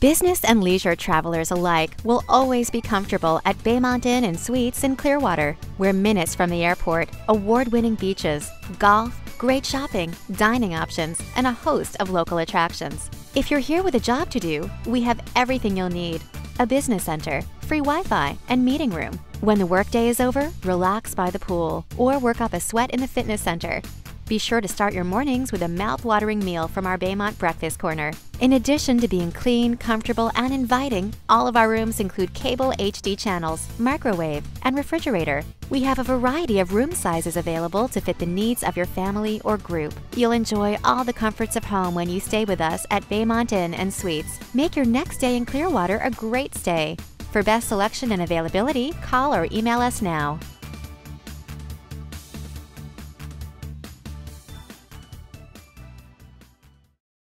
Business and leisure travelers alike will always be comfortable at Baymont Inn and Suites in Clearwater. We're minutes from the airport, award winning beaches, golf, great shopping, dining options, and a host of local attractions. If you're here with a job to do, we have everything you'll need a business center, free Wi Fi, and meeting room. When the workday is over, relax by the pool or work up a sweat in the fitness center. Be sure to start your mornings with a mouth-watering meal from our Baymont Breakfast Corner. In addition to being clean, comfortable, and inviting, all of our rooms include cable HD channels, microwave, and refrigerator. We have a variety of room sizes available to fit the needs of your family or group. You'll enjoy all the comforts of home when you stay with us at Baymont Inn and Suites. Make your next day in Clearwater a great stay. For best selection and availability, call or email us now.